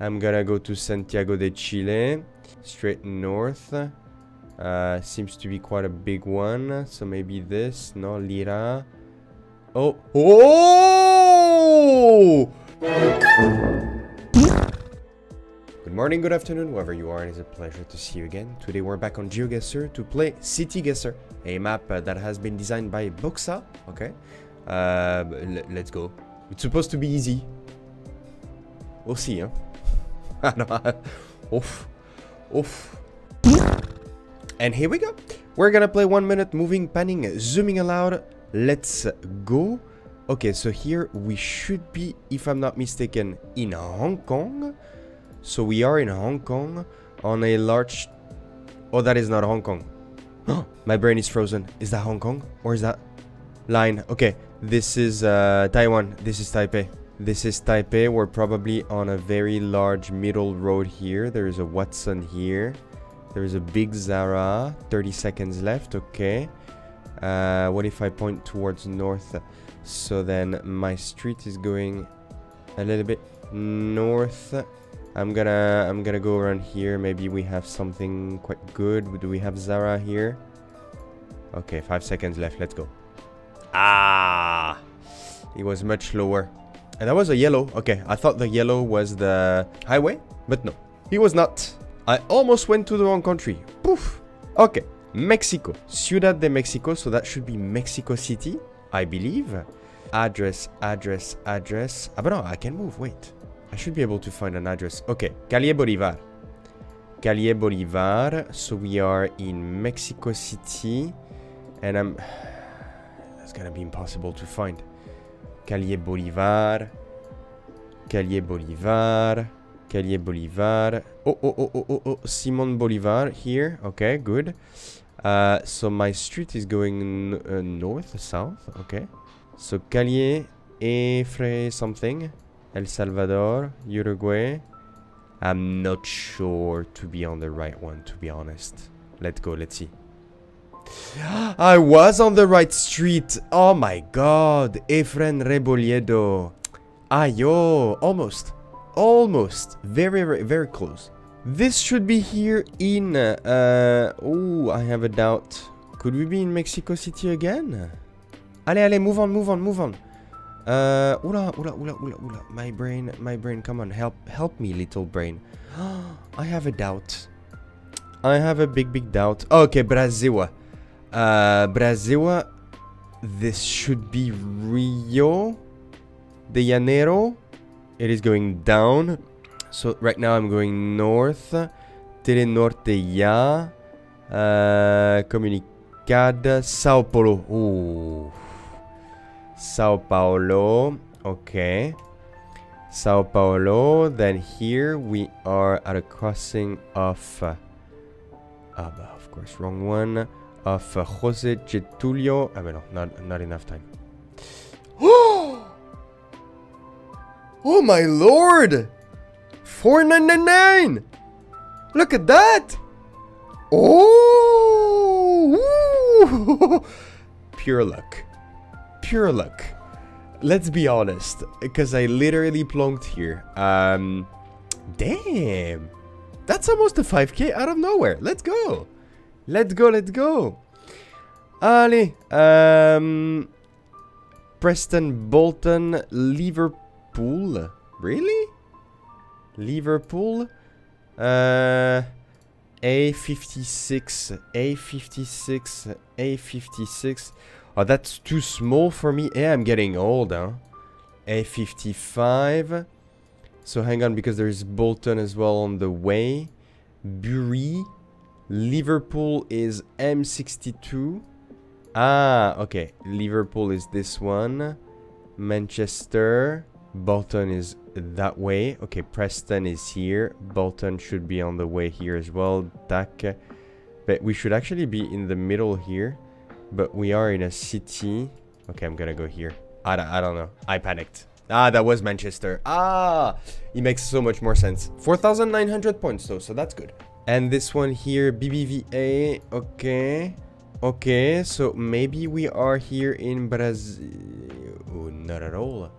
I'm gonna go to Santiago de Chile. Straight north. Uh, seems to be quite a big one. So maybe this. No, Lira. Oh. Oh! Good morning, good afternoon, wherever you are. It is a pleasure to see you again. Today we're back on GeoGuessr to play CityGuessr, a map uh, that has been designed by Boxa. Okay, uh, let's go. It's supposed to be easy. We'll see, huh? Oof. Oof. And here we go. We're gonna play one minute moving, panning, zooming aloud. Let's go. Okay, so here we should be, if I'm not mistaken, in Hong Kong. So we are in Hong Kong on a large... Oh, that is not Hong Kong. My brain is frozen. Is that Hong Kong? Or is that line? Okay, this is uh, Taiwan. This is Taipei. This is Taipei. We're probably on a very large middle road here. There is a Watson here. There is a big Zara. 30 seconds left. Okay. Uh, what if I point towards north? So then my street is going a little bit north. I'm gonna I'm gonna go around here. Maybe we have something quite good. Do we have Zara here? Okay, five seconds left. Let's go. Ah, it was much lower. And that was a yellow. Okay, I thought the yellow was the highway, but no, he was not. I almost went to the wrong country. Poof. Okay, Mexico, Ciudad de Mexico. So that should be Mexico City, I believe. Address, address, address. Ah, but no, I can move. Wait. I should be able to find an address. Okay, Calle Bolivar. Calle Bolivar. So we are in Mexico City. And I'm... That's gonna be impossible to find. Calle Bolivar. Calle Bolivar. Calle Bolivar. Oh, oh, oh, oh, oh, oh. Simon Bolivar here. Okay, good. Uh, so my street is going uh, north, south. Okay. So Calle Efre something. El Salvador, Uruguay. I'm not sure to be on the right one, to be honest. Let's go, let's see. I was on the right street. Oh my god. Efren Rebolledo. Ayo. Almost. Almost. Very, very, very close. This should be here in... Uh, oh, I have a doubt. Could we be in Mexico City again? Allez, allez, move on, move on, move on. Uh, oula, oula, oula, oula, oula. My brain, my brain, come on, help, help me, little brain. I have a doubt. I have a big, big doubt. Okay, Braziwa. Uh, Braziwa. This should be Rio de Janeiro. It is going down. So right now I'm going north. Telenorte ya. Uh, Comunicada. Sao Paulo. Ooh. Sao Paulo. Okay. Sao Paulo. Then here we are at a crossing of... Uh, uh, of course, wrong one. Of uh, Jose Getulio. I mean, no, not, not enough time. oh my lord! 499! Look at that! Oh! Pure luck pure luck. Let's be honest, because I literally plonked here. Um, damn. That's almost a 5k out of nowhere. Let's go. Let's go, let's go. Allez. Um, Preston Bolton, Liverpool. Really? Liverpool? Uh, A56, A56, A56. Oh, that's too small for me. Yeah, I'm getting old, huh? A55. So hang on, because there's Bolton as well on the way. Bury. Liverpool is M62. Ah, okay. Liverpool is this one. Manchester. Bolton is that way. Okay, Preston is here. Bolton should be on the way here as well. Dak. But we should actually be in the middle here. But we are in a city. Okay, I'm gonna go here. I don't, I don't know. I panicked. Ah, that was Manchester. Ah, it makes so much more sense. 4,900 points though, so that's good. And this one here, BBVA, okay. Okay, so maybe we are here in Brazil. Oh, not at all.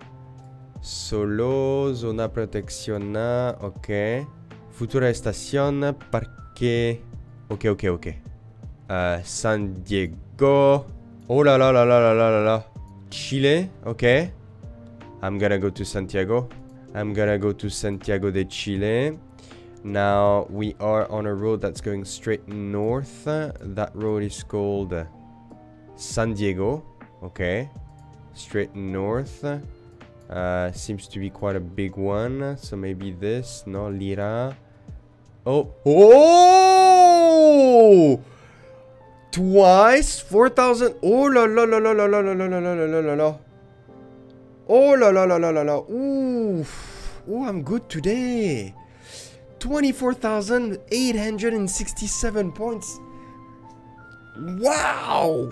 Solo, zona proteccionada. okay. Futura estación, parque. Okay, okay, okay. Uh, San Diego. Oh la la la la la la la Chile, okay. I'm gonna go to Santiago. I'm gonna go to Santiago de Chile. Now we are on a road that's going straight north. That road is called San Diego. Okay. Straight north. Uh, seems to be quite a big one. So maybe this. No, Lira. Oh. Oh! Twice? 4,000. Oh la la la la la la la la la la la la la. Oh la la la la la la. Ooh. Oh, I'm good today. 24,867 points. Wow.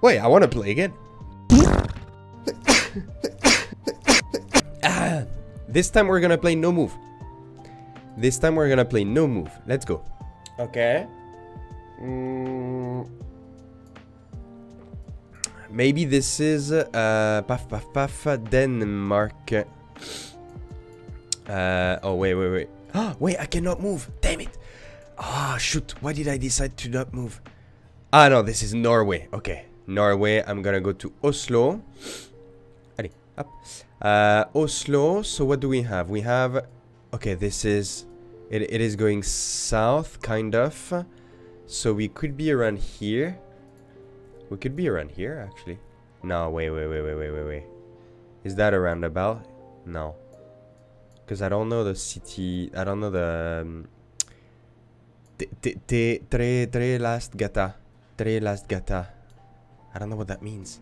Wait, I want to play again. ah, this time we're gonna play no move. This time we're gonna play no move. Let's go. Okay. Mm. Maybe this is uh, paf paf paf Denmark. Uh, oh wait wait wait. Oh wait, I cannot move. Damn it. Ah oh, shoot. Why did I decide to not move? Ah no, this is Norway. Okay. Norway. I'm gonna go to Oslo. Allez, up. Uh, Oslo. So what do we have? We have. Okay, this is. It, it is going south, kind of. So we could be around here. We could be around here, actually. No, wait, wait, wait, wait, wait, wait, wait. Is that a roundabout? No. Because I don't know the city. I don't know the. Um, tre, Trelastgata. Tre last gata. I don't know what that means.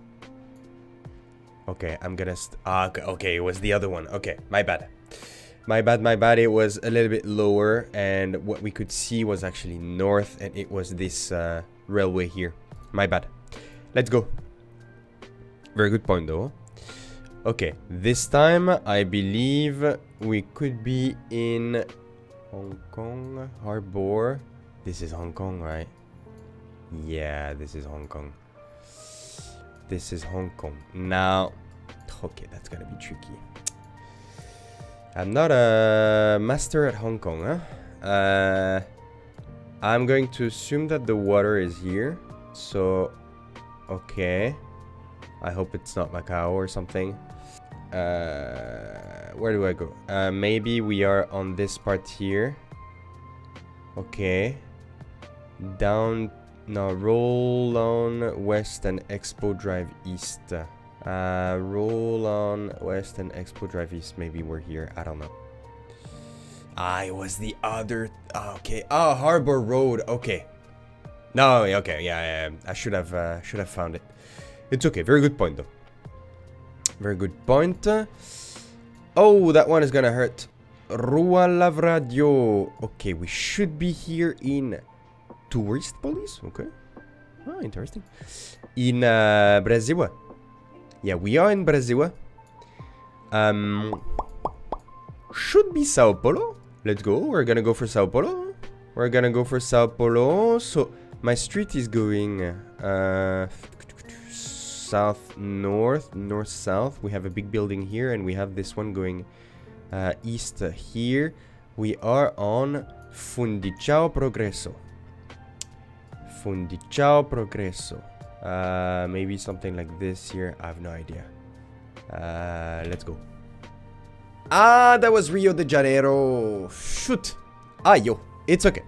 Okay, I'm gonna... ah, okay, okay, it was the other one. Okay, my bad. My bad, my bad. It was a little bit lower, and what we could see was actually north, and it was this uh, railway here. My bad. Let's go. Very good point, though. Okay, this time, I believe we could be in Hong Kong Harbor. This is Hong Kong, right? Yeah, this is Hong Kong. This is Hong Kong. Now, okay, that's gonna be tricky. I'm not a master at Hong Kong, huh? Uh, I'm going to assume that the water is here. So, okay. I hope it's not Macau or something. Uh, where do I go? Uh, maybe we are on this part here. Okay. Down no, roll on west and expo drive east. Uh, roll on west and expo drive east. Maybe we're here. I don't know. I was the other. Oh, okay. Oh, Harbor Road. Okay. No. Okay. Yeah. yeah I should have. Uh, should have found it. It's okay. Very good point though. Very good point. Oh, that one is gonna hurt. Rua Lavradio. Okay, we should be here in tourist police. Okay. Ah, interesting. In uh, Brazil. Yeah, we are in Brazil. Um, should be Sao Paulo. Let's go. We're gonna go for Sao Paulo. We're gonna go for Sao Paulo. So my street is going uh, south north, north south. We have a big building here, and we have this one going uh, east here. We are on Fundição Progresso. Fundição Progresso. Uh, maybe something like this here. I have no idea. Uh, let's go. Ah, that was Rio de Janeiro. Shoot. Ah, yo. It's okay.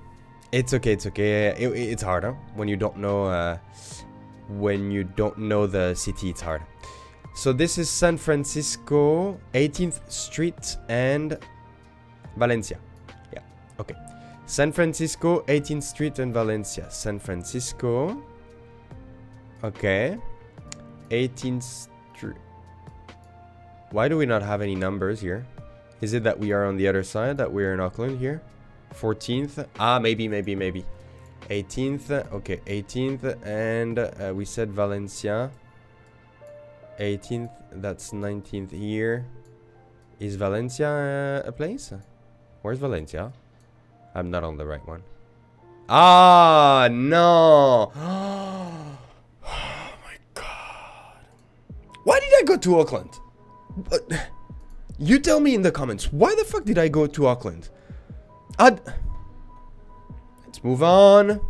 It's okay. It's okay. It, it's harder? When you don't know, uh, when you don't know the city, it's hard. So this is San Francisco, 18th Street and Valencia. Yeah. Okay. San Francisco, 18th Street and Valencia. San Francisco. Okay. 18th Street. Why do we not have any numbers here? Is it that we are on the other side, that we're in Oakland here? 14th? Ah, maybe, maybe, maybe. 18th. Okay, 18th. And uh, we said Valencia. 18th. That's 19th here. Is Valencia uh, a place? Where's Valencia? I'm not on the right one. Ah, no. oh my god. Why did I go to Oakland? You tell me in the comments, why the fuck did I go to Oakland? I'd... Move on.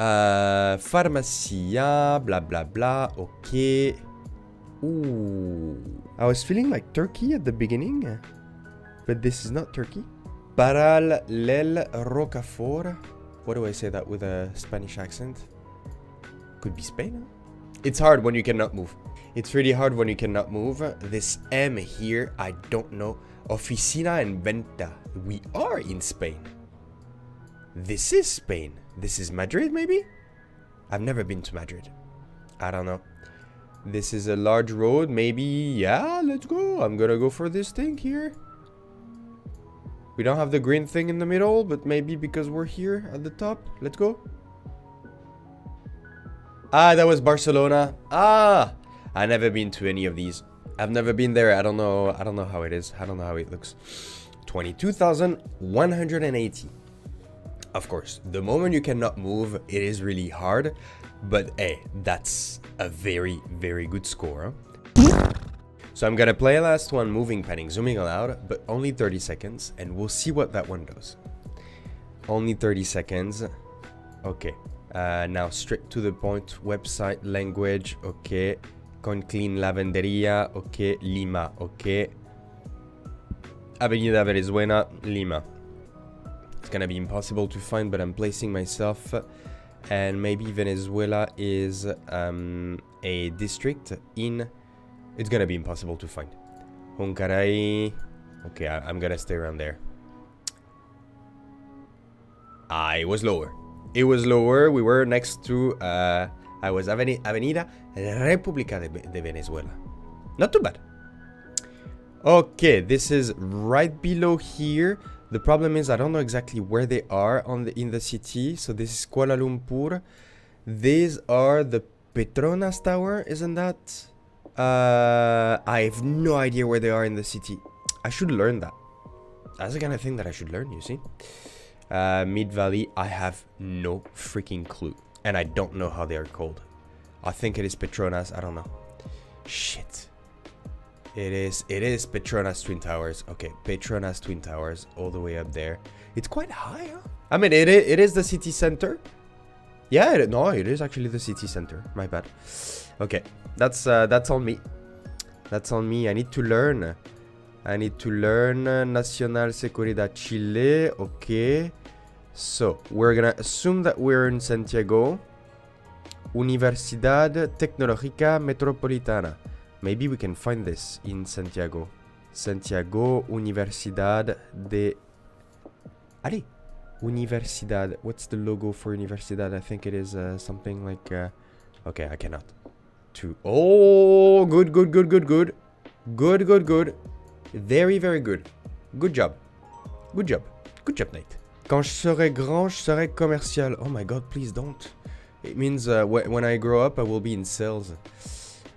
Uh, Pharmacia, blah blah blah, okay. Ooh. I was feeling like Turkey at the beginning, but this is not Turkey. Paral·lel Rocafort. What do I say that with a Spanish accent? Could be Spain. It's hard when you cannot move. It's really hard when you cannot move. This M here, I don't know. Oficina en Venta. We are in Spain. This is Spain. This is Madrid, maybe? I've never been to Madrid. I don't know. This is a large road. Maybe, yeah, let's go. I'm gonna go for this thing here. We don't have the green thing in the middle, but maybe because we're here at the top. Let's go. Ah, that was Barcelona. Ah, i never been to any of these. I've never been there. I don't know. I don't know how it is. I don't know how it looks. 22,180. Of course, the moment you cannot move, it is really hard. But hey, that's a very, very good score. So I'm gonna play last one, moving panning, zooming aloud, but only 30 seconds, and we'll see what that one does. Only 30 seconds. Okay. Uh, now straight to the point. Website, language, okay. Conclean Lavanderia, okay. Lima, okay. Avenida Venezuela, Lima. It's gonna be impossible to find, but I'm placing myself and maybe Venezuela is um, a district in... It's gonna be impossible to find. Hunkarai... Okay, I, am gonna stay around there. Ah, was lower. It was lower. We were next to... Uh, I was Avenida República de, de Venezuela. Not too bad. Okay, this is right below here. The problem is I don't know exactly where they are on the in the city. So this is Kuala Lumpur. These are the Petronas Tower, isn't that? Uh, I have no idea where they are in the city. I should learn that. That's the kind of thing that I should learn, you see. Uh, Mid Valley, I have no freaking clue. And I don't know how they are called. I think it is Petronas, I don't know. Shit. It is, it is Petronas Twin Towers. Okay, Petronas Twin Towers, all the way up there. It's quite high, huh? I mean, it is, it is the city center. Yeah, it, no, it is actually the city center. My bad. Okay, that's uh, that's on me. That's on me. I need to learn. I need to learn Nacional Seguridad Chile. Okay. So, we're gonna assume that we're in Santiago. Universidad Tecnológica Metropolitana. Maybe we can find this in Santiago. Santiago Universidad de... Ali. Universidad. What's the logo for Universidad? I think it is uh, something like... Uh... Okay, I cannot. Two. Oh, good, good, good, good, good. Good, good, good. Very, very good. Good job. Good job. Good job, Nate. Quand je serai grand, je serai commercial. Oh my god, please don't. It means uh, wh when I grow up, I will be in sales.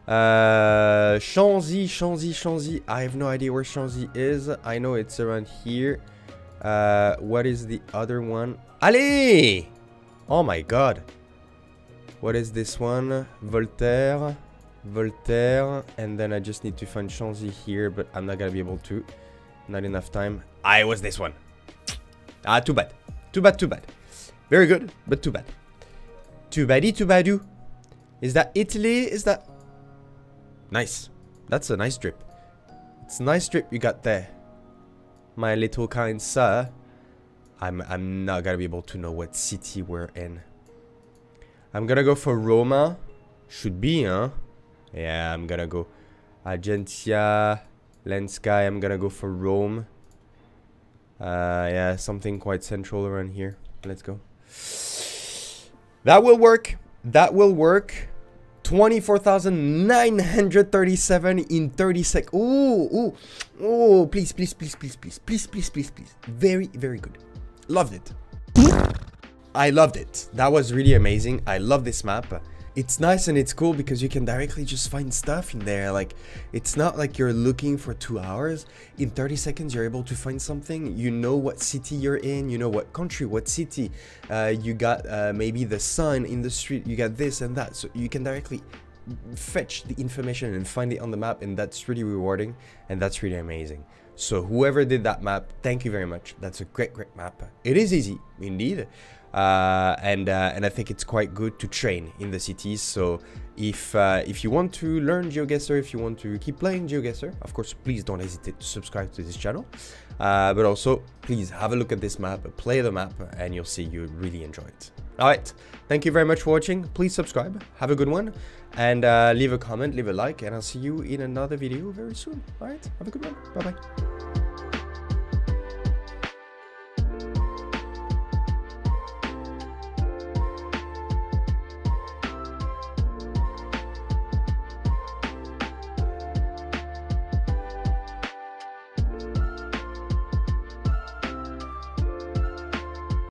Uh, Chanzy, Chanzy, Chanzy. I have no idea where Chanzy is. I know it's around here. Uh, what is the other one? Allez! Oh my god. What is this one? Voltaire. Voltaire. And then I just need to find Chanzy here, but I'm not gonna be able to. Not enough time. I was this one. Ah, too bad. Too bad, too bad. Very good, but too bad. Too baddy, too badu. Is that Italy? Is that... Nice. That's a nice drip. It's a nice drip you got there. My little kind sir. I'm, I'm not gonna be able to know what city we're in. I'm gonna go for Roma. Should be, huh? Yeah, I'm gonna go. Agencia Lensky. I'm gonna go for Rome. Uh, yeah, something quite central around here. Let's go. That will work. That will work. 24,937 in 30 seconds. Ooh, ooh, ooh, please, please, please, please, please, please, please, please, please. Very, very good. Loved it. I loved it. That was really amazing. I love this map it's nice and it's cool because you can directly just find stuff in there like it's not like you're looking for two hours in 30 seconds you're able to find something you know what city you're in you know what country what city uh, you got uh, maybe the sun in the street you got this and that so you can directly fetch the information and find it on the map and that's really rewarding and that's really amazing. So whoever did that map, thank you very much. That's a great, great map. It is easy, indeed. Uh, and uh, and I think it's quite good to train in the cities. So if uh, if you want to learn GeoGuessr, if you want to keep playing GeoGuessr, of course, please don't hesitate to subscribe to this channel. Uh, but also, please have a look at this map, play the map, and you'll see you really enjoy it. All right, thank you very much for watching. Please subscribe, have a good one, and uh, leave a comment, leave a like, and I'll see you in another video very soon. All right, have a good one. Bye bye.